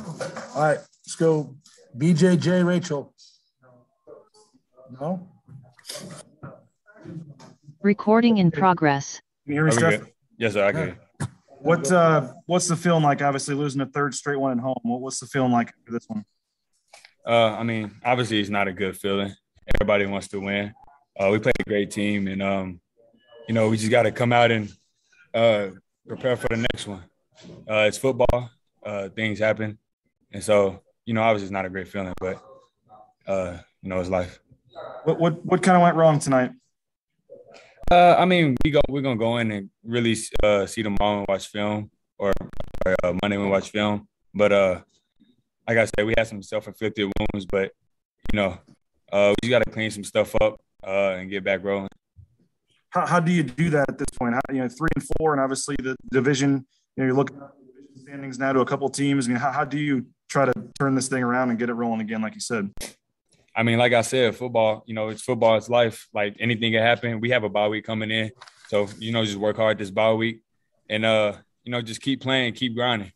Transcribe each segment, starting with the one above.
All right, let's go. BJJ Rachel. No? Recording in progress. Can you hear me, Are Steph? good? Yes, sir. I can. hear. What uh, what's the feeling like? Obviously, losing a third straight one at home. What, what's the feeling like for this one? Uh, I mean, obviously, it's not a good feeling. Everybody wants to win. Uh, we played a great team, and um, you know, we just got to come out and uh, prepare for the next one. Uh, it's football. Uh, things happen, and so you know, obviously, it's not a great feeling, but uh, you know, it's life. What what what kind of went wrong tonight? Uh, I mean, we go we're gonna go in and really uh, see tomorrow and watch film, or, or uh, Monday when we watch film. But uh, like I said, we had some self-inflicted wounds, but you know, uh, we just got to clean some stuff up uh, and get back rolling. How, how do you do that at this point? How, you know, three and four, and obviously the division. You know, you're looking at the division standings now to a couple teams. I mean, how, how do you try to turn this thing around and get it rolling again, like you said? I mean, like I said, football. You know, it's football. It's life. Like anything can happen. We have a bye week coming in, so you know, just work hard this bye week, and uh, you know, just keep playing, keep grinding.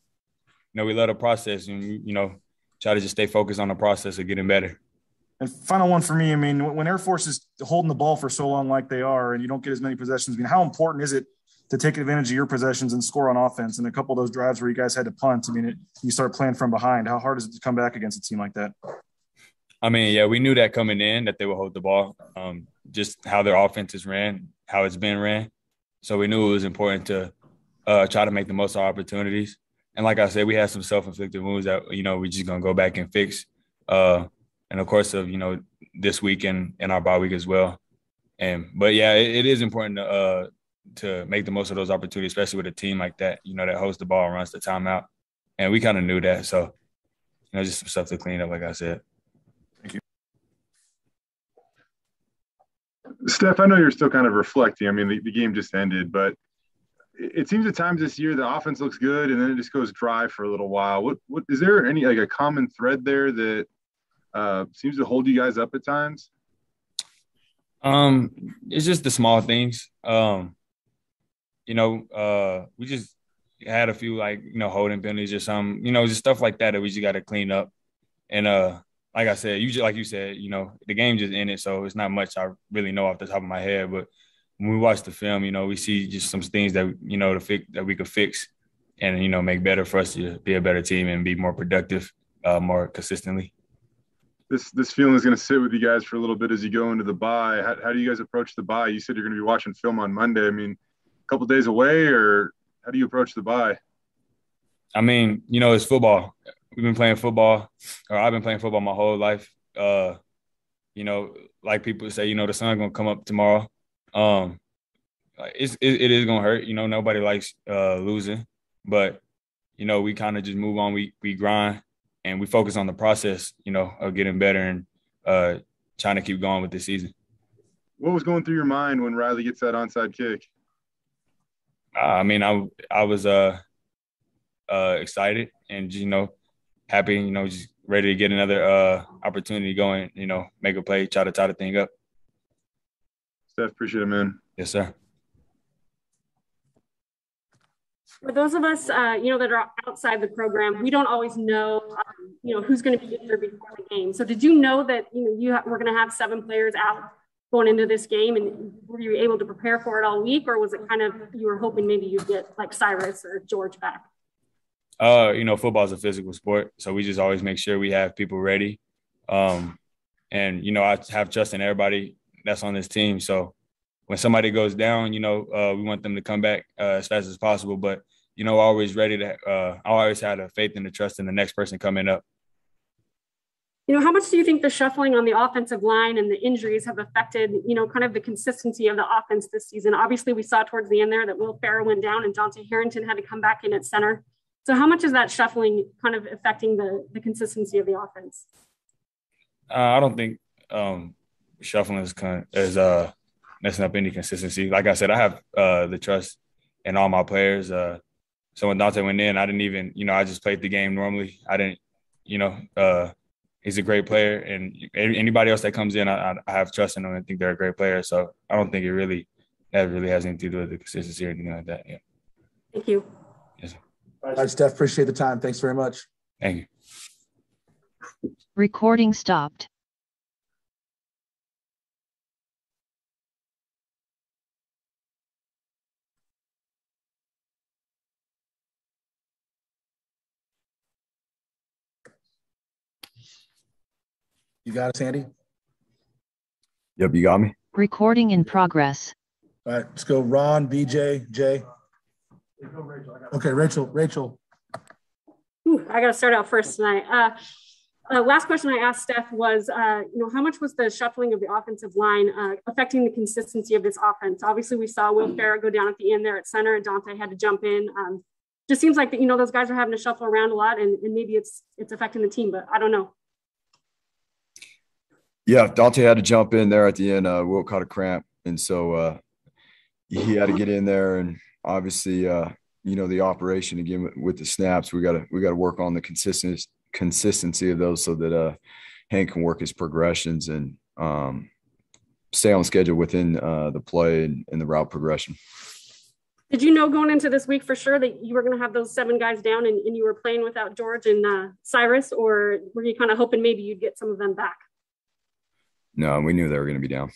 You know, we love the process, and you know, try to just stay focused on the process of getting better. And final one for me. I mean, when Air Force is holding the ball for so long, like they are, and you don't get as many possessions, I mean, how important is it to take advantage of your possessions and score on offense? And a couple of those drives where you guys had to punt, I mean, it, you start playing from behind. How hard is it to come back against a team like that? I mean, yeah, we knew that coming in that they would hold the ball. Um, just how their offense is ran, how it's been ran. So we knew it was important to uh, try to make the most of our opportunities. And like I said, we had some self-inflicted wounds that you know we're just gonna go back and fix. Uh, and of course, of you know this week and, and our bye week as well. And but yeah, it, it is important to uh, to make the most of those opportunities, especially with a team like that. You know that holds the ball and runs the timeout. And we kind of knew that, so you know just some stuff to clean up, like I said. Thank you. Steph, I know you're still kind of reflecting. I mean, the, the game just ended, but it, seems at times this year the offense looks good and then it just goes dry for a little while. What what is there any like a common thread there that uh, seems to hold you guys up at times? Um, it's just the small things. Um, you know, uh, we just had a few like you know holding penalties or something. You know, just stuff like that that we just got to clean up. And uh, like I said, you just like you said, you know, the game just ended, so it's not much I really know off the top of my head. But when we watch the film, you know, we see just some things that you know to fix that we could fix, and you know, make better for us to be a better team and be more productive, uh, more consistently. This this feeling is going to sit with you guys for a little bit as you go into the bye. How, how do you guys approach the bye? You said you're going to be watching film on Monday. I mean, couple days away, or how do you approach the bye? I mean, you know, it's football. We've been playing football, or I've been playing football my whole life. Uh, you know, like people say, you know, the sun's gonna come up tomorrow. Um, it's it, it is gonna hurt. You know, nobody likes uh, losing, but you know, we kind of just move on. We we grind and we focus on the process. You know, of getting better and uh, trying to keep going with the season. What was going through your mind when Riley gets that onside kick? I mean, I I was uh uh excited and you know happy. You know, just ready to get another uh opportunity going. You know, make a play, try to tie the thing up. Steph, appreciate it, man. Yes, sir. For those of us, uh, you know, that are outside the program, we don't always know, um, you know, who's going to be injured before the game. So, did you know that you know you ha- were going to have seven players out going into this game, and were you able to prepare for it all week, or was it kind of you were hoping maybe you'd get like Cyrus or George back? Uh, you know, football is a physical sport, so we just always make sure we have people ready. Um, and you know, I have trust in everybody that's on this team. So when somebody goes down, you know, uh, we want them to come back uh, as fast as possible. But you know, always ready to. Uh, I always had a faith and a trust in the next person coming up. You know, how much do you think the shuffling on the offensive line and the injuries have affected, you know, kind of the consistency of the offense this season? Obviously, we saw towards the end there that Will Farrar went down and Dante Harrington had to come back in at center. So, how much is that shuffling kind of affecting the the consistency of the offense? Uh, I don't think um, shuffling is kind of, is uh, messing up any consistency. Like I said, I have uh, the trust in all my players. Uh, so when Dante went in, I didn't even, you know, I just played the game normally. I didn't, you know, uh, he's a great player, and anybody else that comes in, I, I have trust in them and think they're a great player. So I don't think it really that really has anything to do with the consistency or anything like that. Yeah. Thank you. Yes. All right, Steph, appreciate the time. Thanks very much. Thank you. Recording stopped. You got us, Andy? Yep, you got me. Recording in progress. All right, let's go. Ron, BJ, Jay. Okay, Rachel. Rachel. Ooh, I got to start out first tonight. Uh, uh, last question I asked Steph was, uh, you know, how much was the shuffling of the offensive line uh, affecting the consistency of this offense? Obviously, we saw Will Farrar go down at the end there at center, and Dante had to jump in. Um, just seems like that, you know, those guys are having to shuffle around a lot, and, and maybe it's it's affecting the team, but I don't know. Yeah, Dante had to jump in there at the end. Uh, Will caught a cramp, and so uh, he had to get in there. And obviously, uh, you know, the operation again with the snaps, we got to we got to work on the consistency consistency of those so that uh, Hank can work his progressions and um, stay on schedule within uh, the play and, and the route progression. Did you know going into this week for sure that you were going to have those seven guys down and, and you were playing without George and uh, Cyrus, or were you kind of hoping maybe you'd get some of them back? No, we knew they were going to be down.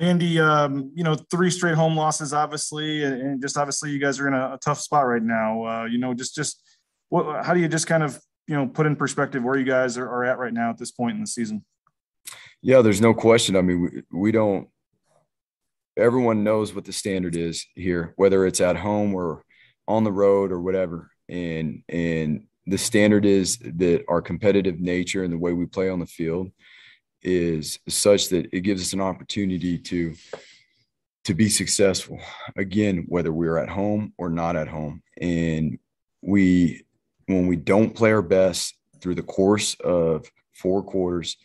Andy, um, you know, three straight home losses, obviously, and, just obviously, you guys are in a, a tough spot right now. Uh, you know, just just what, how do you just kind of you know put in perspective where you guys are, are, at right now at this point in the season? Yeah, there's no question. I mean, we, we don't. Everyone knows what the standard is here, whether it's at home or on the road or whatever, and and the standard is that our competitive nature and the way we play on the field is such that it gives us an opportunity to to be successful. Again whether we're at home or not at home. And we when we don't play our best through the course of four quarters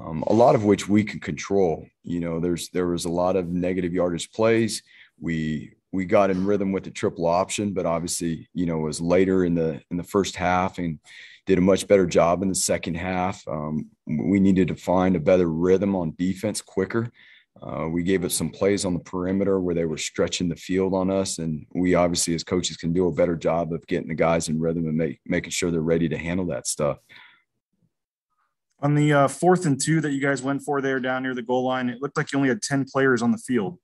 um, a lot of which we can control. You know there's there was a lot of negative yardage plays. We we got in rhythm with the triple option but obviously you know was later in the in the first half and did a much better job in the second half. Um, we needed to find a better rhythm on defense quicker. Uh, we gave it some plays on the perimeter where they were stretching the field on us, and we obviously, as coaches, can do a better job of getting the guys in rhythm and make, making sure they're ready to handle that stuff. On the uh, fourth and two that you guys went for there down near the goal line, it looked like you only had ten players on the field.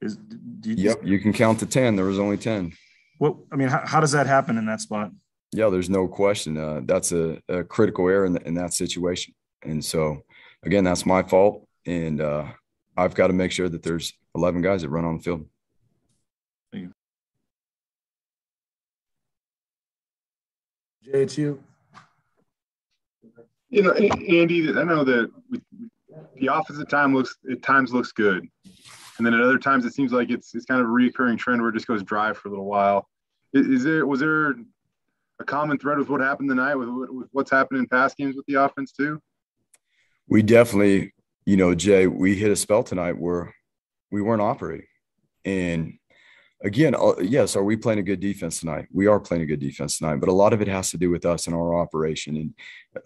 Is you yep, you can count to ten. There was only ten. What I mean, how, how does that happen in that spot? Yeah, there's no question. Uh, that's a, a, critical error in, the, in, that situation. And so, again, that's my fault. And uh, I've got to make sure that there's 11 guys that run on the field. Thank you. JHU. You know, Andy, I know that we, the offensive time looks at times looks good, and then at other times it seems like it's it's kind of a recurring trend where it just goes dry for a little while. Is, is there was there a common thread with what happened tonight with, with what's happened in past games with the offense too? We definitely, you know, Jay, we hit a spell tonight where we weren't operating. And again, uh, yes, are we playing a good defense tonight? We are playing a good defense tonight, but a lot of it has to do with us and our operation and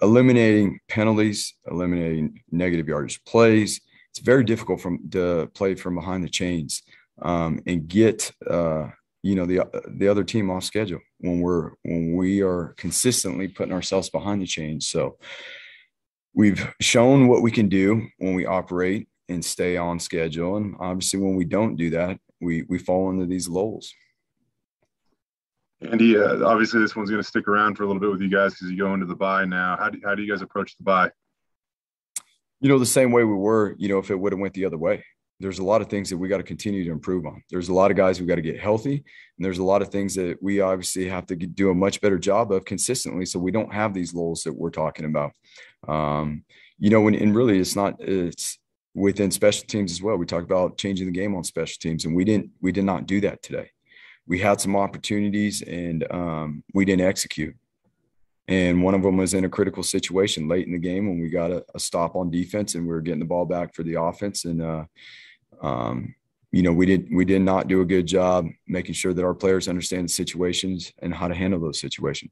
eliminating penalties, eliminating negative yardage plays. It's very difficult from to play from behind the chains um, and get uh, you know the the other team off schedule when we're when we are consistently putting ourselves behind the chains so we've shown what we can do when we operate and stay on schedule. And obviously when we don't do that we we fall into these lulls. Andy uh, obviously this one's going to stick around for a little bit with you guys because you go into the buy now. How do, how do you guys approach the bye you know the same way we were you know if it would have went the other way there's a lot of things that we got to continue to improve on. There's a lot of guys we got to get healthy, and there's a lot of things that we obviously have to do a much better job of consistently, so we don't have these lulls that we're talking about. Um, you know, and, and really, it's not it's within special teams as well. We talk about changing the game on special teams, and we didn't we did not do that today. We had some opportunities, and um, we didn't execute. And one of them was in a critical situation late in the game when we got a, a stop on defense and we were getting the ball back for the offense. And uh, um, you know, we did we did not do a good job making sure that our players understand the situations and how to handle those situations.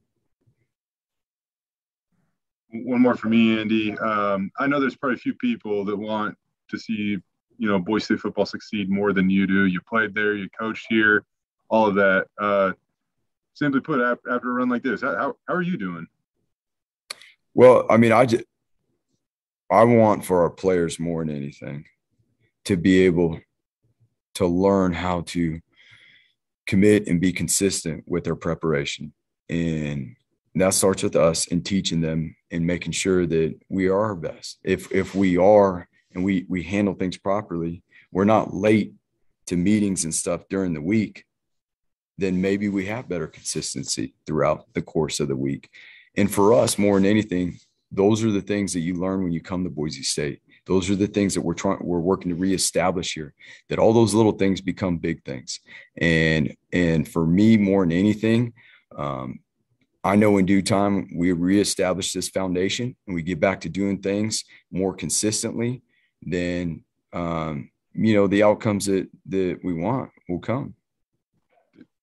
One more for me, Andy. Um, I know there's probably a few people that want to see you know Boise football succeed more than you do. You played there, you coached here, all of that. Uh, simply put, after, a run like this, how, how, how are you doing? Well, I mean, I just, I want for our players more than anything to be able to learn how to commit and be consistent with their preparation. And that starts with us and teaching them and making sure that we are our best. If if we are and we we handle things properly, we're not late to meetings and stuff during the week, then maybe we have better consistency throughout the course of the week. And for us, more than anything, those are the things that you learn when you come to Boise State. Those are the things that we're trying, we're working to reestablish here. That all those little things become big things. And and for me, more than anything, um, I know in due time we reestablish this foundation and we get back to doing things more consistently. Then um, you know the outcomes that that we want will come.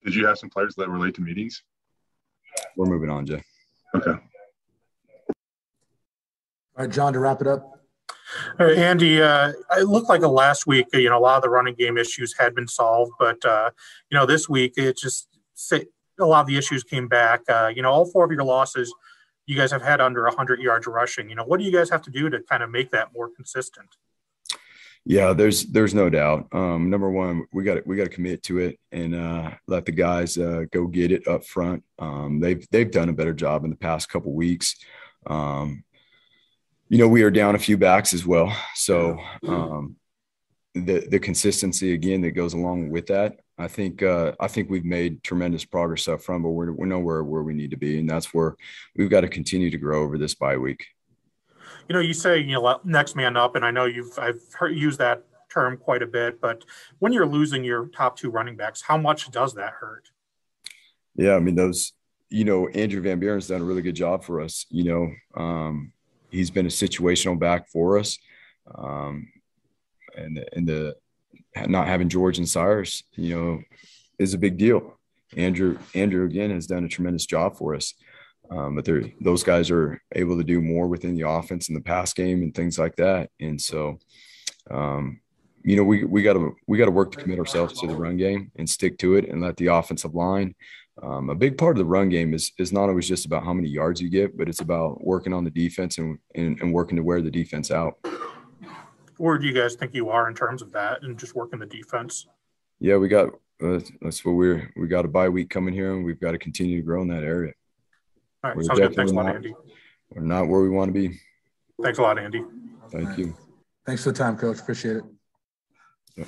Did you have some players that relate to meetings? We're moving on, Jay. Okay. All right, John, to wrap it up. Uh, Andy, uh, it looked like a last week, you know, a lot of the running game issues had been solved, but, uh, you know, this week it just, a lot of the issues came back. Uh, you know, all four of your losses, you guys have had under 100 yards rushing. You know, what do you guys have to do to kind of make that more consistent? Yeah, there's there's no doubt. Um, number one, we got we got to commit to it and uh, let the guys uh, go get it up front. Um, they've they've done a better job in the past couple weeks. Um, you know, we are down a few backs as well. So um, the the consistency again that goes along with that, I think uh, I think we've made tremendous progress up front, but we're we're nowhere where we need to be, and that's where we've got to continue to grow over this bye week. You know, you say you know next man up, and I know you've I've heard use that term quite a bit, but when you're losing your top two running backs, how much does that hurt? Yeah, I mean those. You know, Andrew Van Buren's done a really good job for us. You know, um, he's been a situational back for us. Um, and, and the not having George and Cyrus, you know, is a big deal. Andrew, Andrew again has done a tremendous job for us. Um, but they're, those guys are able to do more within the offense and the pass game and things like that. And so, um, you know, we we got to we got to work to commit ourselves to the run game and stick to it and let the offensive line um, a big part of the run game is is not always just about how many yards you get, but it's about working on the defense and, and, and working to wear the defense out. Where do you guys think you are in terms of that and just working the defense? Yeah, we got uh, that's what we're we got a bye week coming here, and we've got to continue to grow in that area. All right, we're sounds good. Thanks a lot, Andy. We're not where we want to be. Thanks a lot, Andy. Thank right. you. Thanks for the time, Coach. Appreciate it.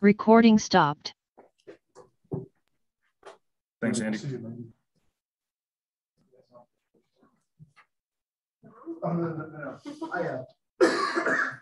Recording stopped. Thanks, Andy. I, uh,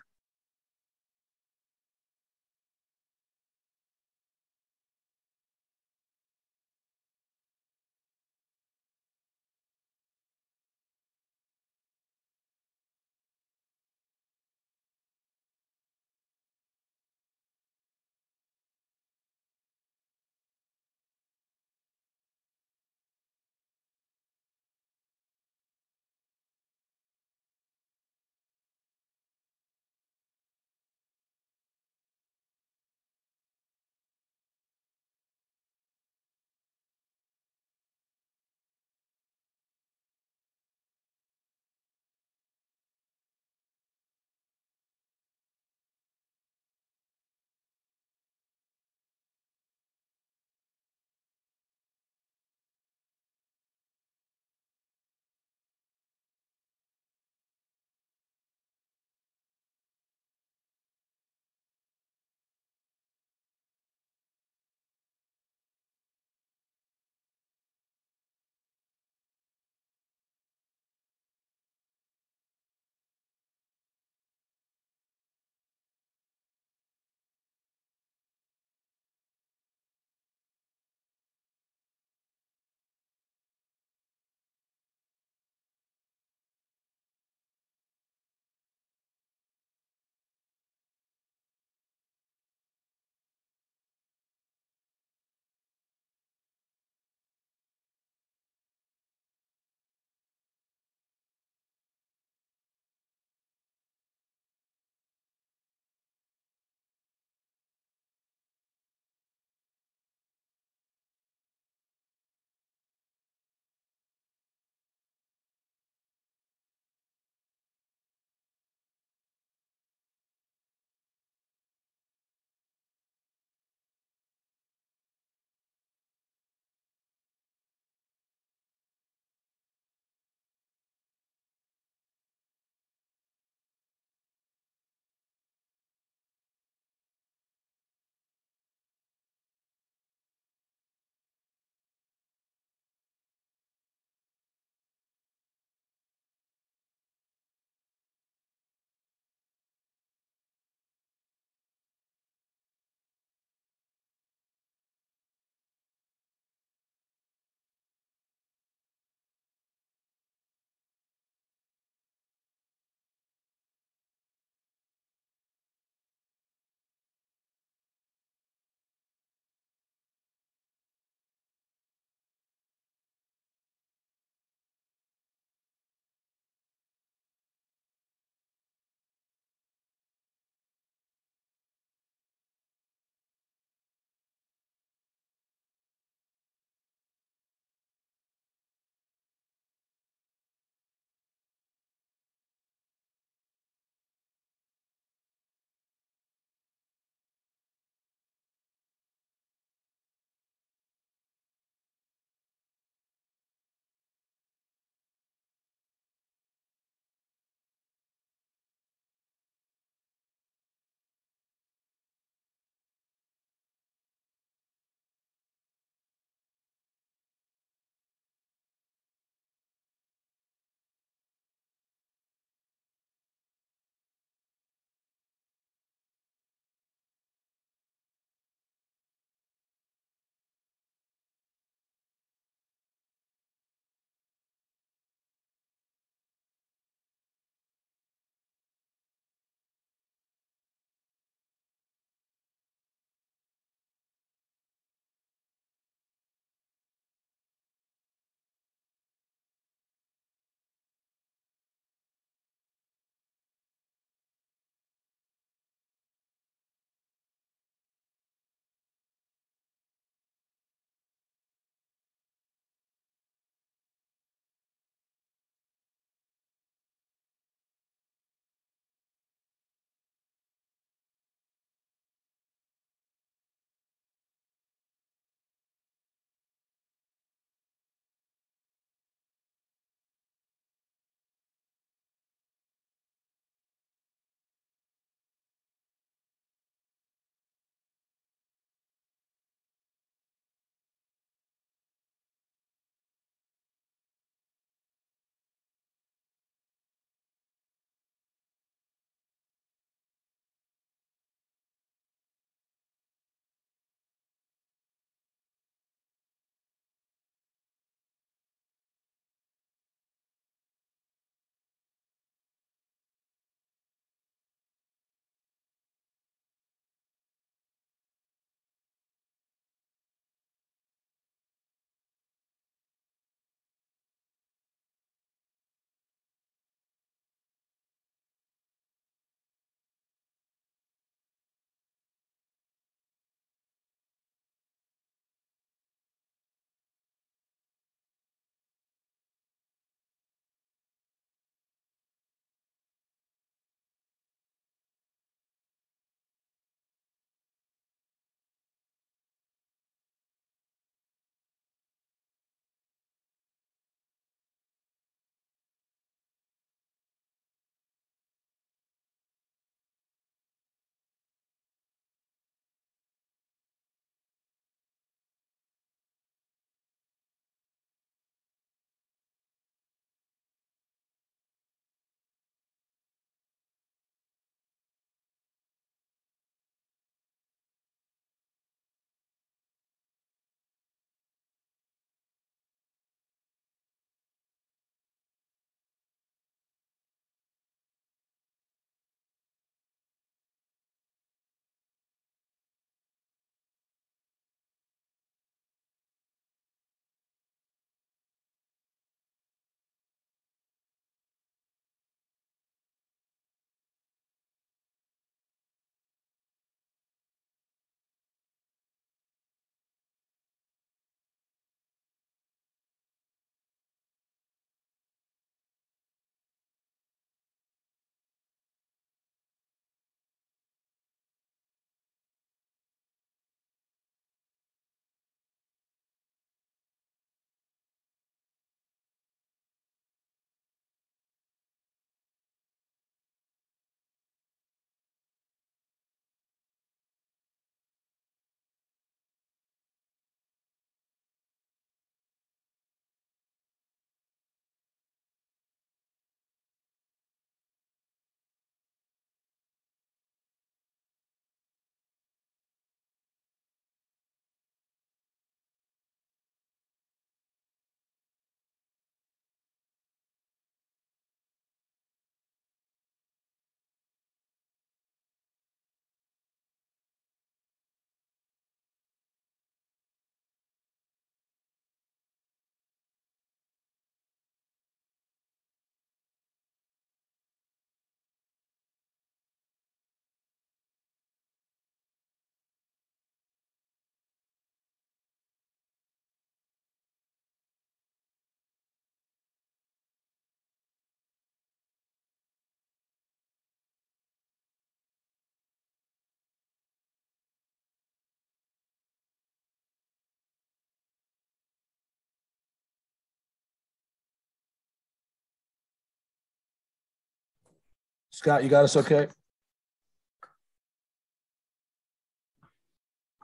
Scott, you got us okay?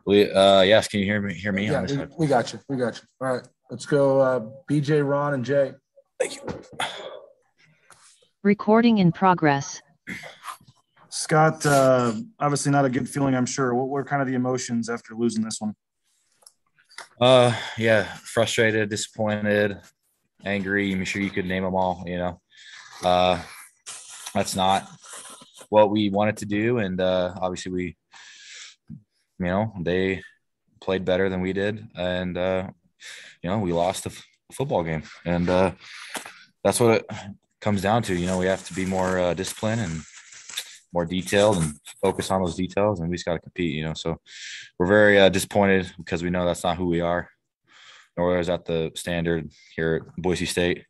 We, uh, yes, can you hear me? Hear me? Yeah, we, we, got you. We got you. All right, let's go. Uh, BJ, Ron, and Jay. Thank you. Recording in progress. Scott, uh, obviously not a good feeling, I'm sure. What were kind of the emotions after losing this one? Uh, yeah, frustrated, disappointed, angry. I'm sure you could name them all. You know, uh, that's not what we wanted to do, and uh, obviously we, you know, they played better than we did, and uh, you know, we lost the f- football game, and uh, that's what it comes down to. You know, we have to be more uh, disciplined and more detailed and focus on those details, and we just got to compete. You know, so we're very uh, disappointed because we know that's not who we are, nor is that the standard here at Boise State.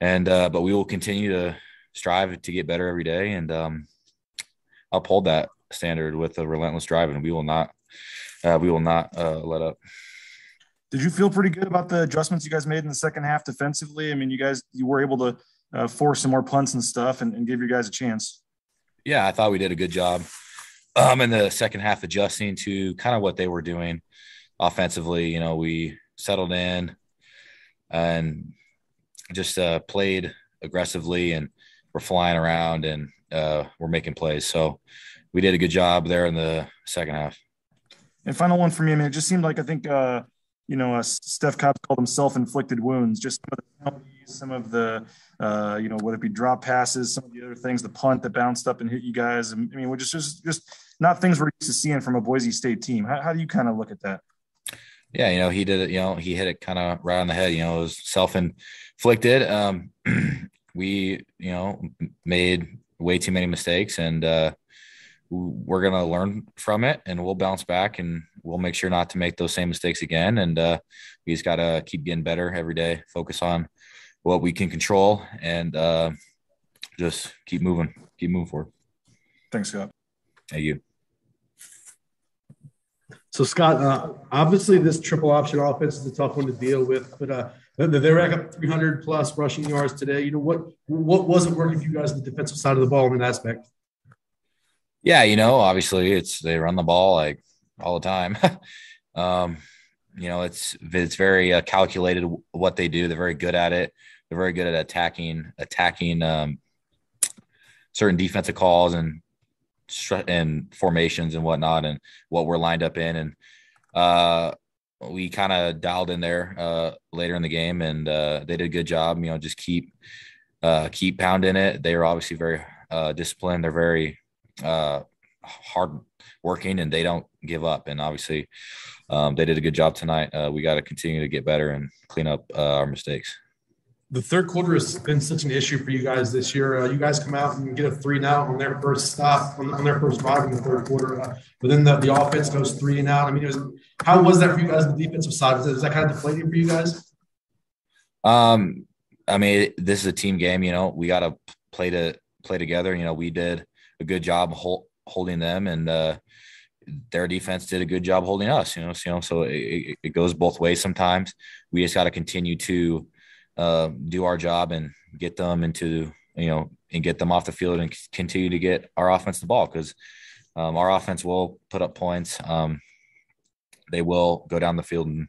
And uh, but we will continue to strive to get better every day and um, uphold that standard with a relentless drive, and we will not uh, we will not uh, let up. Did you feel pretty good about the adjustments you guys made in the second half defensively? I mean, you guys you were able to uh, force some more punts and stuff and, and give your guys a chance. Yeah, I thought we did a good job um, in the second half adjusting to kind of what they were doing offensively. You know, we settled in and just uh, played aggressively and we're flying around and uh, we're making plays. So we did a good job there in the second half. And final one for me, I mean, it just seemed like I think, uh, you know, uh, Steph Cobb called them self-inflicted wounds. Just some of the penalties, some of the, uh, you know, whether it be drop passes, some of the other things, the punt that bounced up and hit you guys. I mean, we're just just just not things we're used to seeing from a Boise State team. How, how do you kind of look at that? Yeah, you know, he did it. You know, he hit it kind of right on the head. You know, it was self-inflicted. Um, we, you know, made way too many mistakes, and uh, we're gonna learn from it, and we'll bounce back, and we'll make sure not to make those same mistakes again. And uh, we just gotta keep getting better every day. Focus on what we can control, and uh, just keep moving, keep moving forward. Thanks, Scott. Thank you. So Scott, uh, obviously this triple option offense is a tough one to deal with, but uh, they rack up 300 plus rushing yards today. You know what what wasn't working for you guys on the defensive side of the ball in that aspect? Yeah, you know, obviously it's they run the ball like all the time. um, you know, it's it's very uh, calculated what they do. They're very good at it. They're very good at attacking attacking um, certain defensive calls and and formations and whatnot and what we're lined up in and uh, we kind of dialed in there uh, later in the game and uh, they did a good job you know just keep uh, keep pounding it. They are obviously very uh, disciplined. They're very uh, hard working and they don't give up. And obviously um, they did a good job tonight. We got to continue to get better and clean up our mistakes the third quarter has been such an issue for you guys this year. Uh, you guys come out and get a three and out on their first stop, on, on their first drive in the third quarter. Uh, but then the, the offense goes three and out. I mean, was, how was that for you guys on the defensive side? Is that kind of deflating for you guys? Um, I mean, this is a team game. You know, we got to play to play together. You know, we did a good job hold, holding them, and uh, their defense did a good job holding us. You know, so, you know, so it, it goes both ways. Sometimes we just got to continue to uh, do our job and get them into you know and get them off the field and continue to get our offense the ball because um, our offense will put up points. Um, they will go down the field and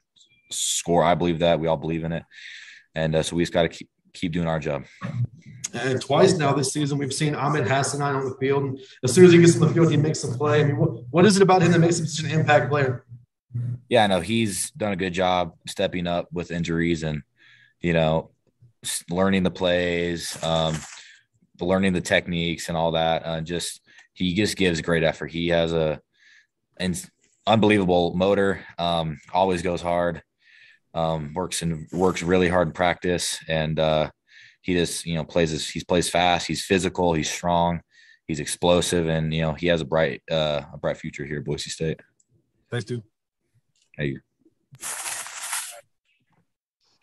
score. I believe that we all believe in it, and uh, so we just got to keep keep doing our job. And twice now this season, we've seen Ahmed Hassanein on the field. And as soon as he gets on the field, he makes a play. I mean, what, what is it about him that makes him such an impact player? Yeah, I know he's done a good job stepping up with injuries and you know, learning the plays, um, learning the techniques and all that. Uh, just he just gives great effort. He has a an unbelievable motor. Um, always goes hard. Um, works and works really hard in practice, and uh, he just you know plays his, he plays fast. He's physical. He's strong. He's explosive, and you know he has a bright uh, a bright future here at Boise State. Thanks, dude. Hey.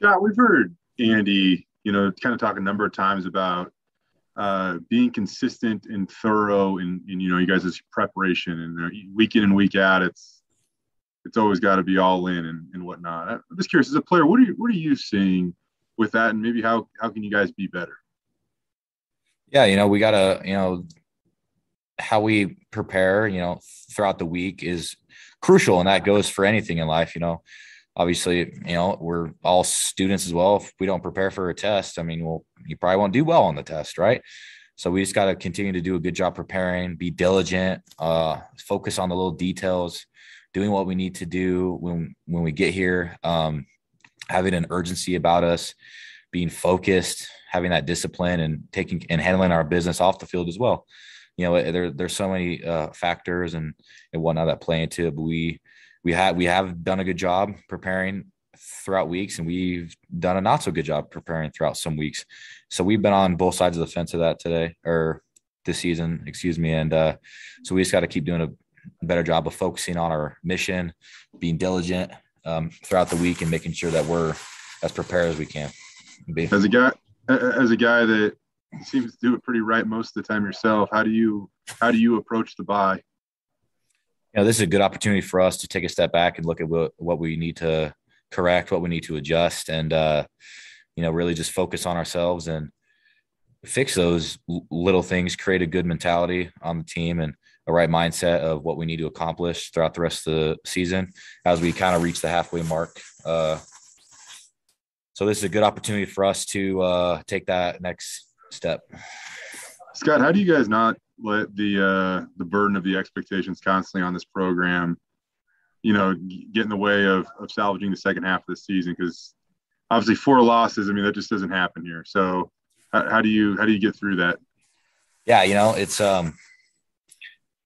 Scott, we've heard Andy, you know, kind of talk a number of times about uh, being consistent and thorough in, in, you know, you guys' preparation and uh, week in and week out, it's it's always got to be all in and, and whatnot. I'm just curious, as a player, what are you what are you seeing with that, and maybe how how can you guys be better? Yeah, you know, we gotta, you know, how we prepare, you know, throughout the week is crucial, and that goes for anything in life. You know, obviously, you know, we're all students as well. If we don't prepare for a test, I mean, well, you probably won't do well on the test, right? So we just got to continue to do a good job preparing, be diligent, uh, focus on the little details, doing what we need to do when when we get here, um, having an urgency about us, being focused, having that discipline, and taking and handling our business off the field as well. You know, there there's so many uh, factors and and whatnot that play into it, but we we have we have done a good job preparing throughout weeks, and we've done a not so good job preparing throughout some weeks. So we've been on both sides of the fence of that today or this season, excuse me. And uh, so we just got to keep doing a better job of focusing on our mission, being diligent um, throughout the week, and making sure that we're as prepared as we can be. As a guy, as a guy that seems to do it pretty right most of the time yourself, how do you how do you approach the buy? You know, this is a good opportunity for us to take a step back and look at what, what we need to correct, what we need to adjust, and uh, you know, really just focus on ourselves and fix those little things, create a good mentality on the team and a right mindset of what we need to accomplish throughout the rest of the season as we kind of reach the halfway mark. Uh, so this is a good opportunity for us to uh, take that next step. Scott, how do you guys not let the uh, the burden of the expectations constantly on this program, you know, get in the way of, of salvaging the second half of the season? Because obviously four losses. I mean, that just doesn't happen here. So how, how do you how do you get through that? Yeah, you know, it's um,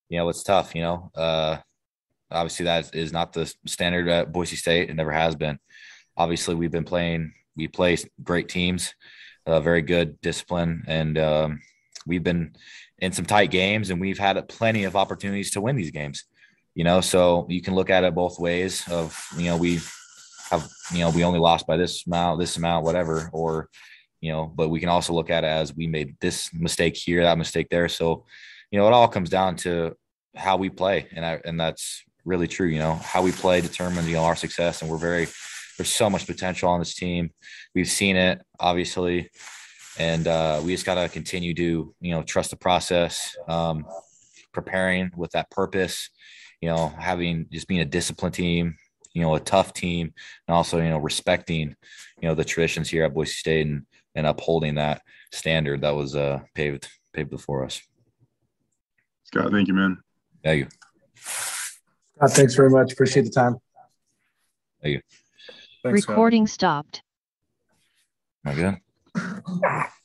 you know, it's tough. You know, uh, obviously that is not the standard at Boise State. It never has been. Obviously, we've been playing. We play great teams, uh, very good discipline, and um, we've been in some tight games, and we've had plenty of opportunities to win these games. You know, so you can look at it both ways. Of you know, we have you know we only lost by this amount, this amount, whatever, or you know, but we can also look at it as we made this mistake here, that mistake there. So, you know, it all comes down to how we play, and I and that's really true. You know, how we play determines you know our success, and we're very there's so much potential on this team. We've seen it obviously, and uh, we just got to continue to you know trust the process, um, preparing with that purpose. You know, having just being a disciplined team, you know a tough team and also you know respecting you know the traditions here at Boise State and and upholding that standard that was uh paved paved before us. Scott, thank you, man. Thank you. Scott, thanks very much. Appreciate the time. Thank you. Thanks, Recording Scott. stopped. My good. Yeah.